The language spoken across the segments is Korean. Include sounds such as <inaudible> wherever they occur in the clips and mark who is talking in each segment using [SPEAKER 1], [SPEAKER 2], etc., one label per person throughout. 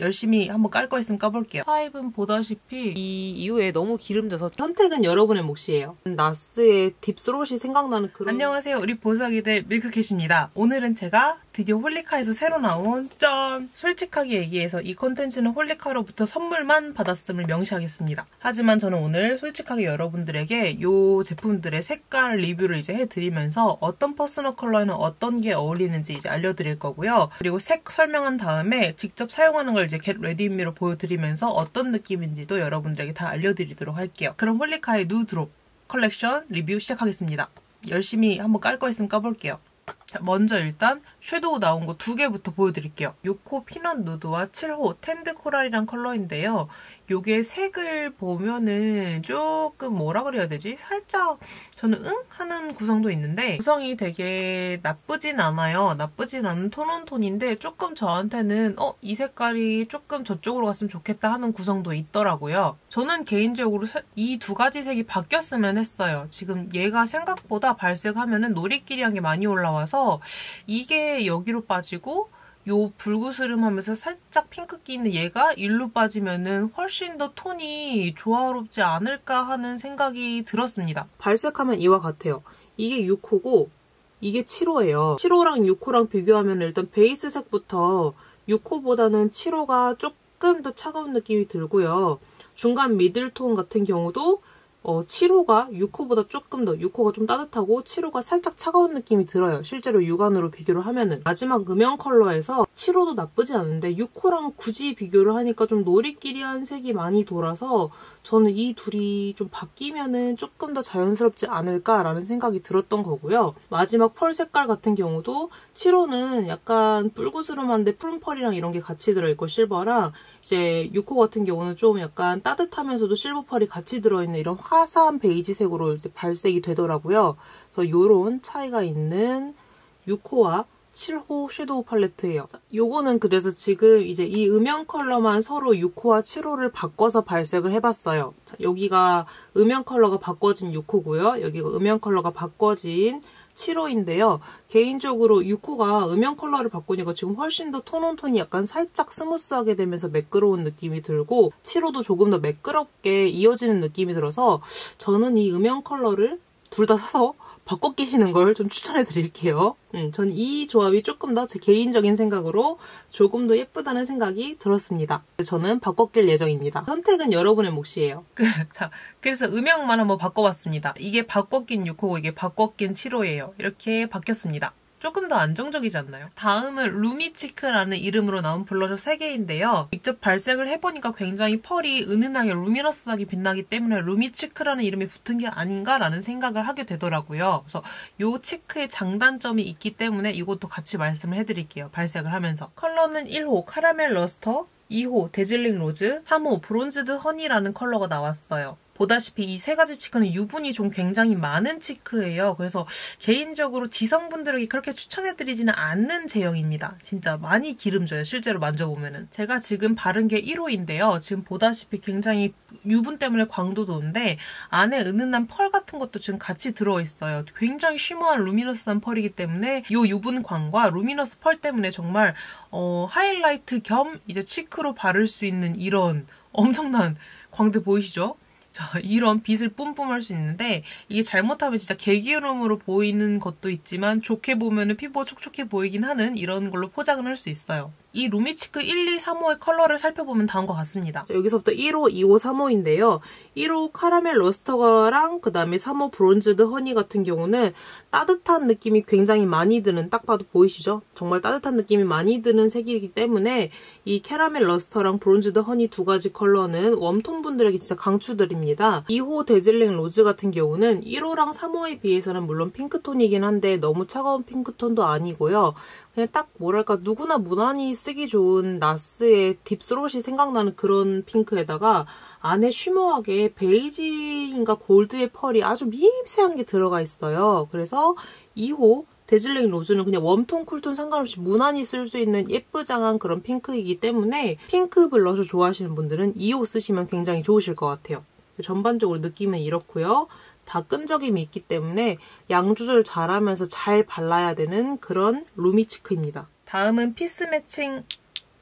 [SPEAKER 1] 열심히 한번 깔 거 있으면 까볼게요. 파입은 보다시피 이 이후에 너무 기름져서 선택은 여러분의 몫이에요. 나스의 Deep Throat이 생각나는 그런 안녕하세요 우리 보석이들 밀크캣입니다. 오늘은 제가 드디어 홀리카에서 새로 나온 짠! 솔직하게 얘기해서 이 콘텐츠는 홀리카로부터 선물만 받았음을 명시하겠습니다. 하지만 저는 오늘 솔직하게 여러분들에게 이 제품들의 색깔 리뷰를 이제 해드리면서 어떤 personal 컬러에는 어떤 게 어울리는지 이제 알려드릴 거고요. 그리고 색 설명한 다음에 직접 사용하는 걸 이제 get ready me로 보여드리면서 어떤 느낌인지도 여러분들에게 다 알려드리도록 할게요. 그럼 홀리카의 누드롭 컬렉션 리뷰 시작하겠습니다. 열심히 한번 깔 거 있으면 까볼게요. 자, 먼저 일단 섀도우 나온 거 두 개부터 보여드릴게요. 6호 Peanut Nude와 7호 Tanned Coral이란 컬러인데요. 요게 색을 보면은 조금 뭐라 그래야 되지? 살짝 저는 응? 하는 구성도 있는데 구성이 되게 나쁘진 않아요. 나쁘진 않은 tone on tone인데 조금 저한테는 어? 이 색깔이 조금 저쪽으로 갔으면 좋겠다 하는 구성도 있더라고요. 저는 개인적으로 이 두 가지 색이 바뀌었으면 했어요. 지금 얘가 생각보다 발색하면은 노리끼리한 게 많이 올라와서 이게 여기로 빠지고 요 불구스름하면서 살짝 핑크기 있는 얘가 일로 빠지면은 훨씬 더 톤이 조화롭지 않을까 하는 생각이 들었습니다. 발색하면 이와 같아요. 이게 6호고 이게 7호예요. 7호랑 6호랑 비교하면 일단 베이스 색부터 6호보다는 7호가 조금 더 차가운 느낌이 들고요. 중간 미들톤 같은 경우도 어, 7호가 6호보다 조금 더 6호가 좀 따뜻하고 7호가 살짝 차가운 느낌이 들어요. 실제로 육안으로 비교를 하면은 마지막 음영 컬러에서 7호도 나쁘지 않은데 6호랑 굳이 비교를 하니까 좀 노리끼리한 색이 많이 돌아서 저는 이 둘이 좀 바뀌면은 조금 더 자연스럽지 않을까라는 생각이 들었던 거고요. 마지막 펄 색깔 같은 경우도 7호는 약간 뿔구스름한데 푸른 펄이랑 이런 게 같이 들어있고 실버랑 이제 6호 같은 경우는 좀 약간 따뜻하면서도 silver pearl이 같이 들어있는 이런 화사한 베이지색으로 발색이 되더라고요. 그래서 이런 차이가 있는 6호와 7호 섀도우 팔레트예요. 요거는 그래서 지금 이제 이 음영 컬러만 서로 6호와 7호를 바꿔서 발색을 해봤어요. 자, 여기가 음영 컬러가 바꿔진 6호고요. 여기가 음영 컬러가 바꿔진 7호인데요. 개인적으로 6호가 음영 컬러를 바꾸니까 지금 훨씬 더 tone on tone이 약간 살짝 smooth하게 되면서 매끄러운 느낌이 들고 7호도 조금 더 매끄럽게 이어지는 느낌이 들어서 저는 이 음영 컬러를 둘 다 사서 바꿔 끼시는 걸 좀 추천해 드릴게요. 음, 전 이 조합이 조금 더 제 개인적인 생각으로 조금 더 예쁘다는 생각이 들었습니다. 저는 바꿔 낄 예정입니다. 선택은 여러분의 몫이에요. 그, 자, 그래서 음영만 한번 바꿔봤습니다. 이게 바꿔 낀 6호고 이게 바꿔 낀 7호예요. 이렇게 바뀌었습니다. 조금 더 안정적이지 않나요? 다음은 루미치크라는 이름으로 나온 블러셔 3개인데요. 직접 발색을 해보니까 굉장히 pearl이 은은하게 luminous하게 빛나기 때문에 루미치크라는 이름이 붙은 게 아닌가라는 생각을 하게 되더라고요. 그래서 이 cheek의 장단점이 있기 때문에 이것도 같이 말씀을 해드릴게요. 발색을 하면서. 컬러는 1호 Caramel Luster, 2호 Dazzling Rose, 3호 Bronzed Honey라는 컬러가 나왔어요. 보다시피 이 세 가지 cheek는 유분이 좀 굉장히 많은 cheek예요. 그래서 개인적으로 지성분들에게 그렇게 추천해드리지는 않는 제형입니다. 진짜 많이 기름져요. 실제로 만져보면은. 제가 지금 바른 게 1호인데요. 지금 보다시피 굉장히 유분 때문에 광도 도는데 안에 은은한 펄 같은 것도 지금 같이 들어있어요. 굉장히 shimmer한 luminous한 펄이기 때문에 이 유분 광과 luminous 펄 때문에 정말 어, 하이라이트 겸 이제 cheek로 바를 수 있는 이런 엄청난 광대 보이시죠? 자, 이런 빛을 뿜뿜할 수 있는데 이게 잘못하면 진짜 개기름으로 보이는 것도 있지만 좋게 보면은 피부가 촉촉해 보이긴 하는 이런 걸로 포장을 할 수 있어요. 이 루미치크 1, 2, 3호의 컬러를 살펴보면 다음과 같습니다. 자, 여기서부터 1호, 2호, 3호인데요. 1호 Caramel Luster랑 그 다음에 3호 Bronzed Honey 같은 경우는 따뜻한 느낌이 굉장히 많이 드는 딱 봐도 보이시죠? 정말 따뜻한 느낌이 많이 드는 색이기 때문에 이 Caramel Luster랑 Bronzed Honey 두 가지 컬러는 warm tone 분들에게 진짜 강추드립니다. 2호 Dazzling Rose 같은 경우는 1호랑 3호에 비해서는 물론 핑크톤이긴 한데 너무 차가운 핑크톤도 아니고요. 그냥 딱 뭐랄까 누구나 무난히 쓰기 좋은 NARS의 Deep Throat이 생각나는 그런 핑크에다가 안에 shimmer하게 베이지인가 골드의 펄이 아주 미세한 게 들어가 있어요. 그래서 2호 Dazzling Rose는 그냥 warm tone, cool tone 상관없이 무난히 쓸 수 있는 예쁘장한 그런 핑크이기 때문에 핑크 블러셔 좋아하시는 분들은 2호 쓰시면 굉장히 좋으실 것 같아요. 전반적으로 느낌은 이렇고요. 다 끈적임이 있기 때문에 양 조절 잘하면서 잘 발라야 되는 그런 루미치크입니다. 다음은 Piece Matching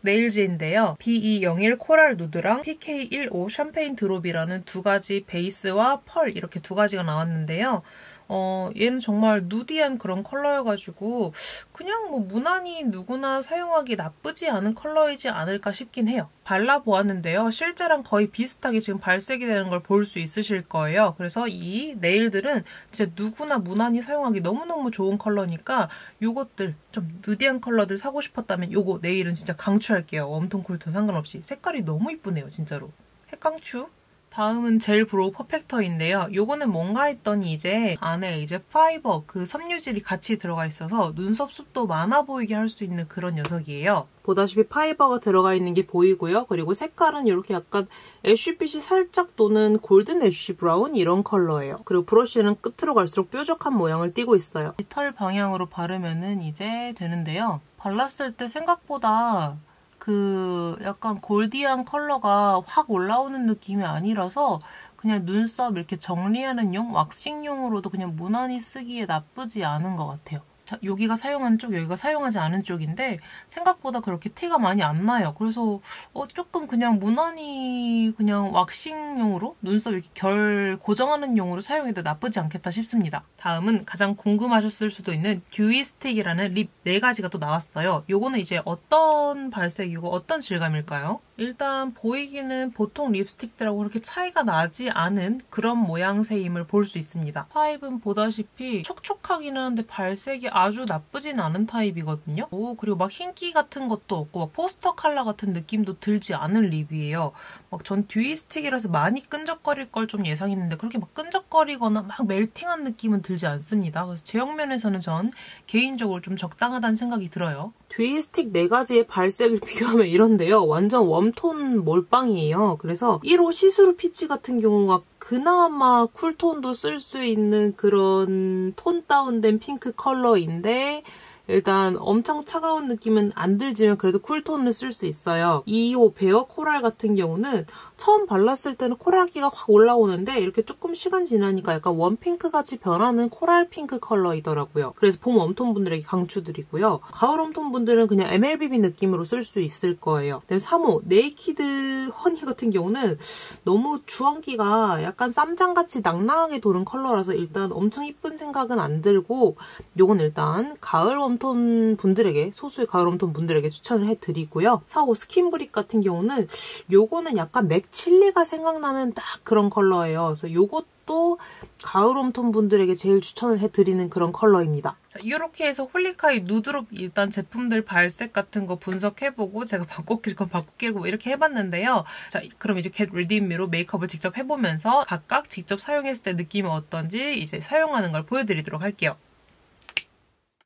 [SPEAKER 1] 네일즈인데요. B201 코랄 누드랑 PK15 샴페인 드롭이라는 두 가지 베이스와 펄 이렇게 두 가지가 나왔는데요. 어, 얘는 정말 누디한 그런 컬러여가지고 그냥 뭐 무난히 누구나 사용하기 나쁘지 않은 컬러이지 않을까 싶긴 해요. 발라보았는데요. 실제랑 거의 비슷하게 지금 발색이 되는 걸 볼 수 있으실 거예요. 그래서 이 네일들은 진짜 누구나 무난히 사용하기 너무너무 좋은 컬러니까 이것들 좀 nudie한 컬러들 사고 싶었다면 이거 nail은 진짜 강추할게요. warm tone cool tone 상관없이. 색깔이 너무 이쁘네요. 진짜로. 핵강추. 다음은 gel brow perfecter인데요. 요거는 뭔가 했더니 이제 안에 이제 fiber 그 섬유질이 같이 들어가 있어서 눈썹 숱도 많아 보이게 할 수 있는 그런 녀석이에요. 보다시피 fiber가 들어가 있는 게 보이고요. 그리고 색깔은 이렇게 약간 ash빛이 살짝 도는 golden ash brown 이런 컬러예요. 그리고 브러쉬는 끝으로 갈수록 뾰족한 모양을 띠고 있어요. 털 방향으로 바르면 이제 되는데요. 발랐을 때 생각보다 그 약간 goldy한 컬러가 확 올라오는 느낌이 아니라서 그냥 눈썹 이렇게 정리하는 용, waxing용으로도 그냥 무난히 쓰기에 나쁘지 않은 것 같아요. 자, 여기가 사용한 쪽, 여기가 사용하지 않은 쪽인데 생각보다 그렇게 티가 많이 안 나요. 그래서 어, 조금 그냥 무난히 그냥 waxing용으로 눈썹 이렇게 결 고정하는 용으로 사용해도 나쁘지 않겠다 싶습니다. 다음은 가장 궁금하셨을 수도 있는 Dewy Stick이라는 lip 4가지가 또 나왔어요. 요거는 이제 어떤 발색이고 어떤 질감일까요? 일단 보이기는 보통 립스틱들하고 그렇게 차이가 나지 않은 그런 모양새임을 볼 수 있습니다. 타입은 보다시피 촉촉하기는 한데 발색이 아주 나쁘진 않은 타입이거든요. 오, 그리고 막 흰기 같은 것도 없고 막 포스터 컬러 같은 느낌도 들지 않은 lip이에요. 막 전 Dewy Stick이라서 많이 끈적거릴 걸 좀 예상했는데 그렇게 막 끈적거리거나 막 melting한 느낌은 들지 않습니다. 그래서 제형면에서는 전 개인적으로 좀 적당하다는 생각이 들어요. Dewy Stick 4가지의 발색을 <laughs> 비교하면 이런데요. 완전 warm tone 몰빵이에요. 그래서 1호 See Through Peach 같은 경우가 그나마 cool tone도 쓸 수 있는 그런 tone down된 핑크 컬러인데 일단 엄청 차가운 느낌은 안 들지만 그래도 cool tone을 쓸 수 있어요. 2호 Bare Coral 같은 경우는 처음 발랐을 때는 coral기가 확 올라오는데 이렇게 조금 시간 지나니까 약간 warm pink같이 변하는 coral pink 컬러이더라고요. 그래서 봄 warm tone 분들에게 강추드리고요. 가을 warm tone 분들은 그냥 MLBB 느낌으로 쓸 수 있을 거예요. 그다음 3호 Naked Honey 같은 경우는 너무 주황기가 약간 쌈장같이 낭낭하게 도는 컬러라서 일단 엄청 이쁜 생각은 안 들고 요건 일단 가을 warm tone 분들에게 소수의 가을 warm tone 분들에게 추천을 해드리고요. 4호 Skin Brick 같은 경우는 요거는 약간 MAC Chili가 생각나는 딱 그런 컬러예요. 그래서 이것도 가을 warm tone 분들에게 제일 추천을 해드리는 그런 컬러입니다. 자, 이렇게 해서 홀리카 누드롭 일단 제품들 발색 같은 거 분석해보고 제가 바꿔낄 건 바꿔끼고 이렇게 해봤는데요. 자, 그럼 이제 get ready me로 메이크업을 직접 해보면서 각각 직접 사용했을 때 느낌이 어떤지 이제 사용하는 걸 보여드리도록 할게요.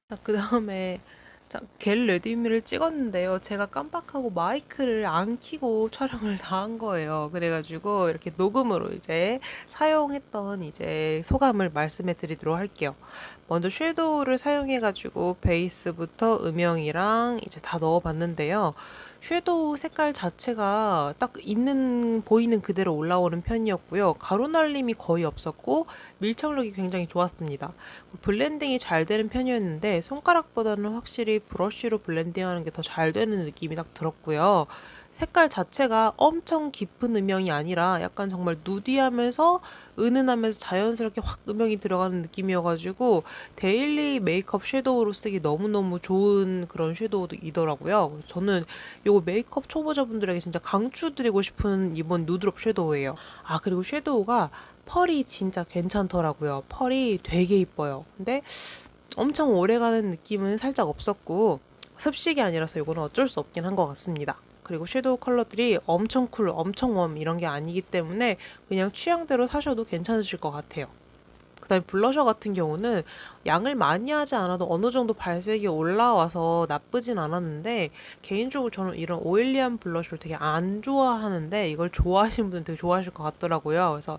[SPEAKER 1] 자, 그 다음에 자, get ready me를 찍었는데요. 제가 깜빡하고 마이크를 안 키고 촬영을 다 한 거예요. 그래가지고 이렇게 녹음으로 이제 사용했던 이제 소감을 말씀해 드리도록 할게요. 먼저 섀도우를 사용해가지고 베이스부터 음영이랑 이제 다 넣어봤는데요. 섀도우 색깔 자체가 딱 있는 보이는 그대로 올라오는 편이었고요. 가루 날림이 거의 없었고 밀착력이 굉장히 좋았습니다. blending이 잘 되는 편이었는데 손가락보다는 확실히 브러쉬로 blending하는 게 더 잘 되는 느낌이 딱 들었고요. 색깔 자체가 엄청 깊은 음영이 아니라 약간 정말 nudie하면서 은은하면서 자연스럽게 확 음영이 들어가는 느낌이어가지고 daily 메이크업 섀도우로 쓰기 너무너무 좋은 그런 섀도우이더라고요. 저는 이거 메이크업 초보자분들에게 진짜 강추드리고 싶은 이번 누드롭 섀도우예요. 아 그리고 섀도우가 펄이 진짜 괜찮더라고요. 펄이 되게 이뻐요. 근데 엄청 오래가는 느낌은 살짝 없었고 습식이 아니라서 이거는 어쩔 수 없긴 한 것 같습니다. 그리고 섀도우 컬러들이 엄청 cool, 엄청 warm 이런 게 아니기 때문에 그냥 취향대로 사셔도 괜찮으실 것 같아요. 그 다음에 블러셔 같은 경우는 양을 많이 하지 않아도 어느 정도 발색이 올라와서 나쁘진 않았는데 개인적으로 저는 이런 oily한 blusher를 되게 안 좋아하는데 이걸 좋아하시는 분은 되게 좋아하실 것 같더라고요. 그래서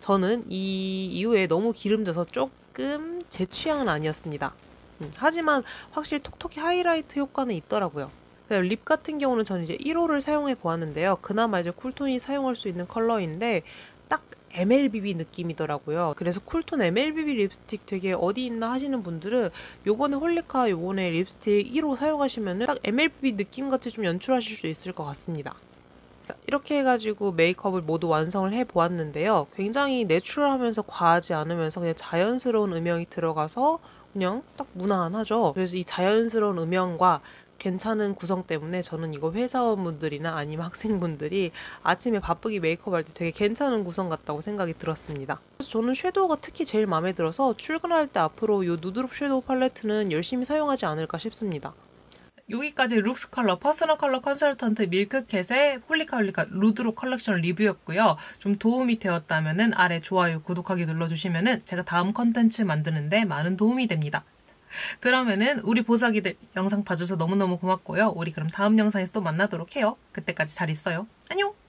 [SPEAKER 1] 저는 이 이후에 너무 기름져서 조금 제 취향은 아니었습니다. 음, 하지만 확실히 톡톡히 하이라이트 효과는 있더라고요. lip 같은 경우는 저는 이제 1호를 사용해 보았는데요. 그나마 이제 cool tone이 사용할 수 있는 컬러인데 딱 MLBB 느낌이더라고요. 그래서 cool tone MLBB 립스틱 되게 어디 있나 하시는 분들은 요번에 홀리카 요번에 립스틱 1호 사용하시면 딱 MLBB 느낌같이 좀 연출하실 수 있을 것 같습니다. 이렇게 해가지고 메이크업을 모두 완성을 해보았는데요. 굉장히 내추럴하면서 과하지 않으면서 그냥 자연스러운 음영이 들어가서 그냥 딱 무난하죠. 그래서 이 자연스러운 음영과 괜찮은 구성 때문에 저는 이거 회사원분들이나 아니면 학생분들이 아침에 바쁘게 메이크업 할 때 되게 괜찮은 구성 같다고 생각이 들었습니다. 그래서 저는 섀도우가 특히 제일 마음에 들어서 출근할 때 앞으로 이 누드롭 섀도우 팔레트는 열심히 사용하지 않을까 싶습니다. 여기까지 룩스 컬러 personal color 컨설턴트 밀크캣의 홀리카 홀리카 누드롭 컬렉션 리뷰였고요. 좀 도움이 되었다면 아래 좋아요, 구독하기 눌러주시면 제가 다음 컨텐츠 만드는데 많은 도움이 됩니다. 그러면은 우리 보석이들 영상 봐줘서 너무너무 고맙고요. 우리 그럼 다음 영상에서 또 만나도록 해요. 그때까지 잘 있어요. 안녕!